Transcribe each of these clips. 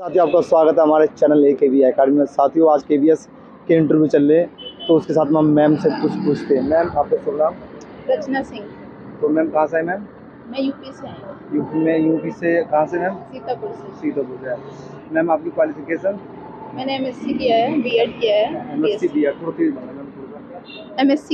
साथियों आपका स्वागत है हमारे चैनल ए के बी अकेडमी में। साथियों आज के बी एस के इंटरव्यू चल रहे हैं तो उसके साथ में हम मैम से कुछ पूछते हैं। मैम आपका शुभ नाम रचना सिंह। तो मैम कहाँ से है मैम मैं यूपी से हूँ। यूपी में यूपी से कहाँ से मैम सीतापुर से। सीतापुर से। मैम आपकी क्वालिफिकेशन मैंने एमएससी किया है बीएड किया है M S C B Ed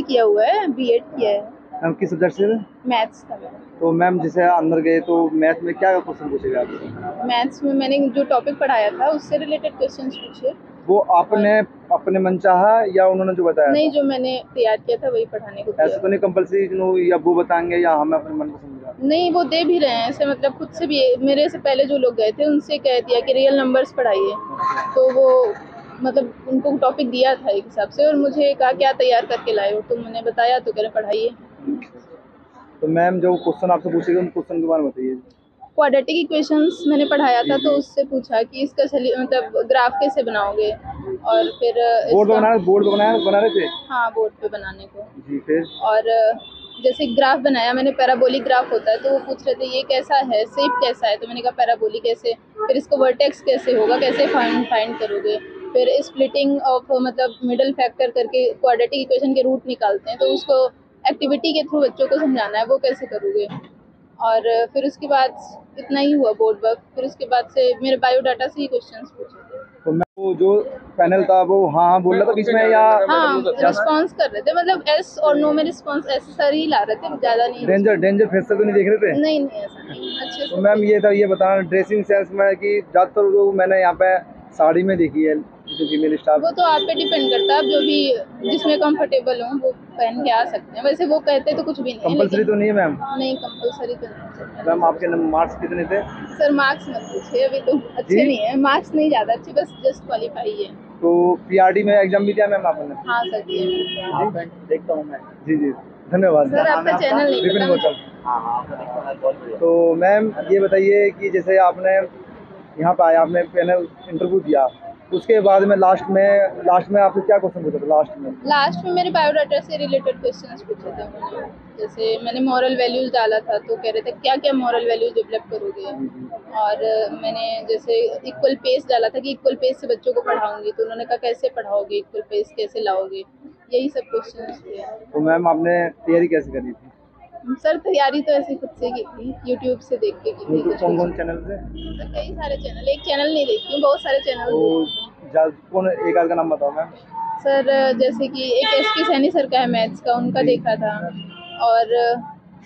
किया हुआ है बीएड किया है। मैम किस सब्जेक्ट से मैथ्स का तो मैम जैसे अंदर गए तो मैथ में क्या क्वेश्चन पूछेगा आपसे? मैथ्स में मैंने जो टॉपिक पढ़ाया था उससे रिलेटेड क्वेश्चंस पूछे। वो आपने अपने मन चाहा या उन्होंने जो बताया नहीं जो मैंने तैयार किया था वही पढ़ाने को ऐसा तो नहीं कंपलसरी या वो बताएँगे या हमें अपने मन को समझा नहीं वो दे भी रहे हैं ऐसे मतलब खुद से भी मेरे से पहले जो लोग गए थे उनसे कह दिया कि रियल नंबर्स पढ़ाइए। तो वो मतलब उनको टॉपिक दिया था एक हिसाब से और मुझे कहा क्या तैयार करके लाए हो? तो मैंने बताया तो कह रहे पढ़ाइए। तो मैम जो क्वेश्चन आपसे पूछेगा उन क्वेश्चन के बारे में बताइए। क्वाड्रेटिक इक्वेशंस मैंने पढ़ाया था तो उससे पूछा कि इसका मतलब ग्राफ कैसे बनाओगे? और फिर बोर्ड पे बनाया बोर्ड पे बनाया बना रहे थे? हाँ बोर्ड पे बनाने को। जी फिर? और जैसे ग्राफ बनाया मैंने पैराबोलिक ग्राफ होता है तो वो पूछ रहे थे ये कैसा है? शेप कैसा है? तो मैंने कहा पैराबोलिक कैसे फिर इसको वर्टेक्स कैसे होगा? कैसे फाइंड फाइंड करोगे? फिर स्प्लिटिंग ऑफ़ मतलब मिडल फैक्टर करके क्वाड्रेटिक इक्वेशन के रूट निकालते हैं तो उसको एक्टिविटी के थ्रू बच्चों को समझाना है वो कैसे करोगे? और फिर उसके बाद इतना ही हुआ बोर्ड वर्क फिर उसके बाद से मेरे बायोडाटा से ही क्वेश्चंस पूछे थे। तो मैं वो जो पैनल था वो हाँ हाँ बोल रहा था बीच में या हाँ रिस्पॉन्स कर रहे थे मतलब एस और नो में रिस्पॉन्स ऐसे सर ही ला रहे थे ज़्यादा नहीं डेंजर डेंजर फेस से तो नहीं देख रहे थे? नहीं नहीं ऐसा नहीं अच्छे तो मैम ये था ये बताना ड्रेसिंग सेंस में कि ज़्यादातर मैंने यहाँ पे साड़ी में देखी है। जो फीमेल स्टाफ वो तो आप पे डिपेंड करता है जो भी जिसमें कंफर्टेबल हो वो पहन के आ सकते हैं। वैसे वो कहते तो कुछ भी नहीं कंपलसरी तो नहीं है मैम नहीं कंपलसरी तो नहीं। मैम आपके मार्क्स कितने थे? सर मार्क्स मत पूछिए अभी तो अच्छे जी? नहीं है। मार्क्स नहीं ज़्यादा अच्छे बस जस्ट क्वालिफाई है तो पीआरडी में एग्ज़ाम भी दिया मैम आपने? हाँ सर दिए देखता हूँ मैं। जी जी। धन्यवाद। सर आपका चैनल नहीं विपिन पता। गौतम तो मैम ये बताइए कि जैसे आपने यहाँ पे आया आपने पहले इंटरव्यू दिया उसके बाद में लास्ट में लास्ट में आपसे क्या क्वेश्चन पूछा था? लास्ट में। लास्ट में मेरे बायोडाटा से रिलेटेड क्वेश्चंस पूछे थे उन्होंने जैसे मैंने मॉरल वैल्यूज़ डाला था तो कह रहे थे क्या क्या मॉरल वैल्यूज़ डेवलप करोगे? और मैंने जैसे इक्वल पेस डाला था कि इक्वल पेस से बच्चों को पढ़ाऊँगी तो उन्होंने कहा कैसे पढ़ाओगे? इक्वल पेस कैसे लाओगे? यही सब क्वेश्चन थे। तो मैम आपने तैयारी कैसे करी थी? सर तैयारी तो ऐसे खुद से की थी यूट्यूब से देख के की थी। कौन कौन चैनल से कई सारे चैनल एक चैनल नहीं देखती हूँ बहुत सारे चैनल कौन एक आध का नाम बताओ मैम। सर जैसे कि एक एस के सैनी सर का है मैथ्स का उनका देखा था। और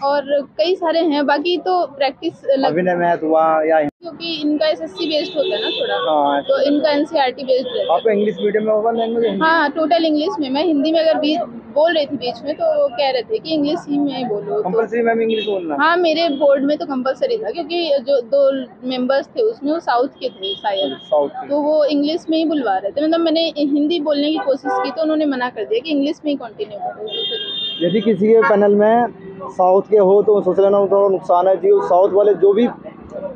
और कई सारे हैं बाकी तो प्रैक्टिस अभिनय मैथ हुआ या क्योंकि इनका एस एस सी बेस्ड होता है ना थोड़ा। हाँ तो इनका N C R T based रहता है। आपको इंग्लिश मीडियम में होगा लैंग्वेज हाँ टोटल इंग्लिश में। मैं हिंदी में अगर बीच बोल रही थी बीच में तो वो कह रहे थे कि इंग्लिश ही में बोलो। तो कंपलसरी मैम इंग्लिश बोलना। हाँ मेरे बोर्ड में तो कंपलसरी था क्योंकि जो दो मेंबर्स थे उसमें वो साउथ के थे शायद। तो वो इंग्लिश में ही बुलवा रहे थे। मतलब मैंने हिंदी बोलने की कोशिश की तो उन्होंने मना कर दिया कि इंग्लिश में ही कंटिन्यू करो। यदि किसी के पैनल में साउथ के हो तो सोच लेना थोड़ा नुकसान है। जी साउथ वाले जो भी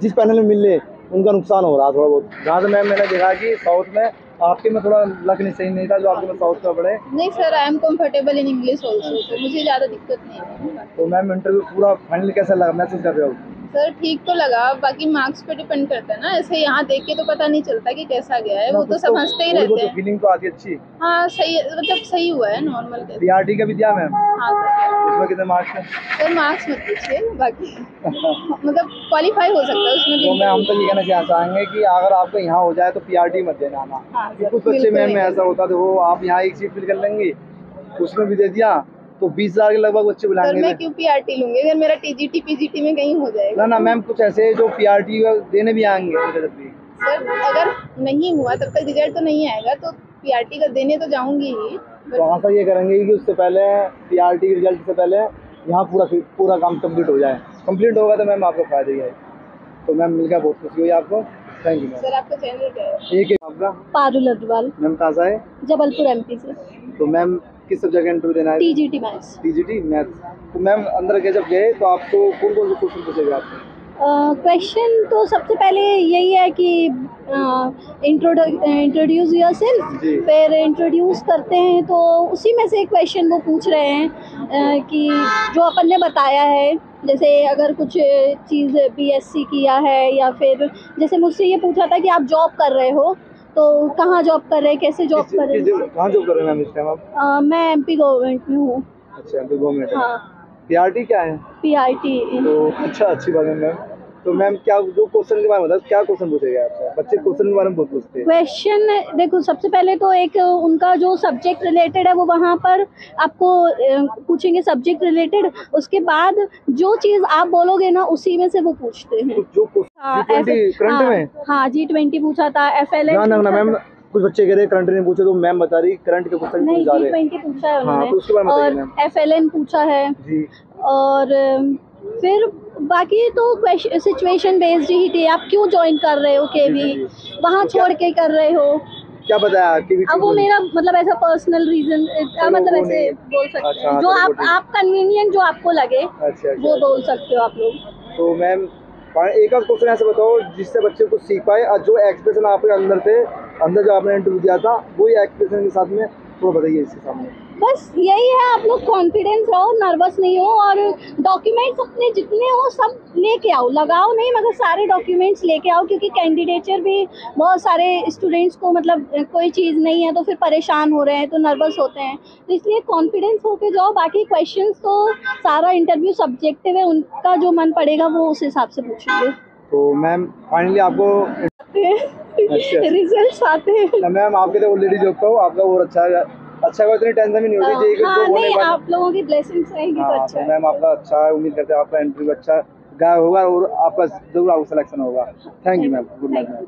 जिस पैनल में मिल रहे उनका नुकसान हो रहा है थोड़ा बहुत। जहाँ से मैम मैंने देखा कि साउथ में आपके में थोड़ा लक नहीं सही नहीं था जो आपके में साउथ का पड़े। नहीं sir I am comfortable in English also तो मुझे ज़्यादा दिक्कत नहीं है। तो मैम इंटरव्यू पूरा फाइनल कैसा लगा? महसूस कर रहे हो? सर ठीक तो लगा बाकी मार्क्स पे डिपेंड करता है ना। ऐसे यहाँ देख के तो पता नहीं चलता कि कैसा गया है। वो तो समझते ही रहते हैं। फीलिंग तो आती है अच्छी। हाँ सही मतलब सही हुआ है नॉर्मल पीआरटी का भी दिया मैम। हाँ सर उसमें कितने मार्क्स थे सर मार्क्स मत पूछिए बाकी मतलब क्वालिफाई हो सकता है उसमें तो मैं हम तो ये कहना चाह चाहेंगे कि अगर आपको यहाँ हो जाए तो पीआरटी मत देना आना हाँ कुछ बच्चे मैम में ऐसा होता तो वो आप यहाँ एक सीट फिल कर लेंगे उसमें भी दे दिया। तो बीस हज़ार के लगभग बच्चे बुलाएँगे मैं क्यों पीआरटी लूँगी? अगर मेरा टीजीटी पीजीटी में कहीं हो जाएगा। ना ना मैम कुछ ऐसे जो पीआरटी देने भी आएँगे सर अगर नहीं हुआ तब तक रिज़ल्ट तो नहीं आएगा तो पीआरटी का देने तो जाऊँगी ही तो आशा ये करेंगे कि उससे पहले पीआरटी रिज़ल्ट से पहले यहाँ पूरा पूरा काम कंप्लीट हो जाए। कंप्लीट होगा तो मैम आपको फ़ायदा ही है। तो मैम मिल गया बहुत खुशी हुई आपको। थैंक यू मैम सर आपका चैनल क्या है? एक है आपका। पारुल अग्रवाल। मैम कहाँ से है जबलपुर एमपी से। तो मैम किस सब्जेक्ट का इंटरव्यू देना है? टीजीटी मैथ्स टीजीटी मैथ तो मैम अंदर के जब गए तो आपको कौन कौन से क्वेश्चन पूछेगा आपको क्वेश्चन तो सबसे पहले यही है कि इंट्रोड्यूस योर सेल्फ फिर इंट्रोड्यूस करते हैं तो उसी में से क्वेश्चन वो पूछ रहे हैं अ, कि जो अपन ने बताया है जैसे अगर कुछ चीज़ बीएससी किया है या फिर जैसे मुझसे ये पूछा था कि आप जॉब कर रहे हो तो कहाँ जॉब कर रहे हैं? कैसे जॉब कर रहे हैं? कहाँ जॉब कर रहे हैं मैम इस टाइम आप? मैं एमपी गवर्नमेंट में हूँ। अच्छा एम पी गवर्नमेंट हाँ। पीआरटी क्या है? पी आर टी अच्छा अच्छी बात है मैम तो मैम क्या जो क्वेश्चन के बारे में बताओ क्या क्वेश्चन पूछेगा आपसे? बच्चे क्वेश्चन के बारे में बहुत पूछते हैं। क्वेश्चन देखो सबसे पहले तो एक उनका जो सब्जेक्ट रिलेटेड है वो वहाँ पर आपको पूछेंगे सब्जेक्ट रिलेटेड उसके बाद जो चीज़ आप बोलोगे ना उसी में से वो पूछते हैं। तो जो हाँ, करंट हाँ, में? हाँ जी ट्वेंटी पूछा था एफ़ एल मैम कुछ बच्चे कह रहे हैं करंट नहीं पूछे तो मैम बता रही करंट के क्वेश्चन नहीं जी ट्वेंटी पूछा है हाँ, तो और। एफ़ एल एन पूछा है। जी। और फिर बाकी तो सिचुएशन बेस्ड ही थी आप क्यों ज्वाइन कर रहे हो के जी, वहाँ छोड़ के कर रहे हो? क्या बताया अब वो मेरा मतलब ऐसा पर्सनल रीजन मतलब ऐसे बोल सकते अच्छा, हैं जो आप आप कन्वीनियंट जो आपको लगे अच्छा अच्छा वो अच्छा। बोल सकते हो आप लोग। तो मैम एक आध क्वेश्चन ऐसे बताओ जिससे बच्चे कुछ सीख पाए। और जो एक्सप्रेशन आपके अंदर थे अंदर जो आपने इंटरव्यू दिया था वही एक्सप्रेशन के साथ में थोड़ा बताइए इसके सामने। बस यही है आप लोग कॉन्फिडेंस रहो नर्वस नहीं हो और डॉक्यूमेंट्स अपने जितने हो सब लेके आओ। लगाओ नहीं मगर सारे डॉक्यूमेंट्स लेके आओ क्योंकि कैंडिडेचर भी बहुत सारे स्टूडेंट्स को मतलब कोई चीज़ नहीं है तो फिर परेशान हो रहे हैं तो नर्वस होते हैं। तो इसलिए कॉन्फिडेंस होके जाओ बाकी क्वेश्चन तो सारा इंटरव्यू सब्जेक्टिव है उनका जो मन पड़ेगा वो उस हिसाब से पूछेंगे। तो मैम फाइनली आपको अच्छा। रिज़ल्ट आते हैं। मैम आपके तो ऑलरेडी का आपका और अच्छा है। अच्छा कोई इतनी टेंशन भी नहीं होगी जेई हाँ जॉब होने नहीं आप लोगों की ब्लेसिंग्स रहेंगी तो हाँ अच्छा तो मैम आपका अच्छा है उम्मीद करते हैं आपका इंटरव्यू अच्छा गया होगा और आपका ज़रूर आपका सिलेक्शन होगा। Thank you ma'am good night ma'am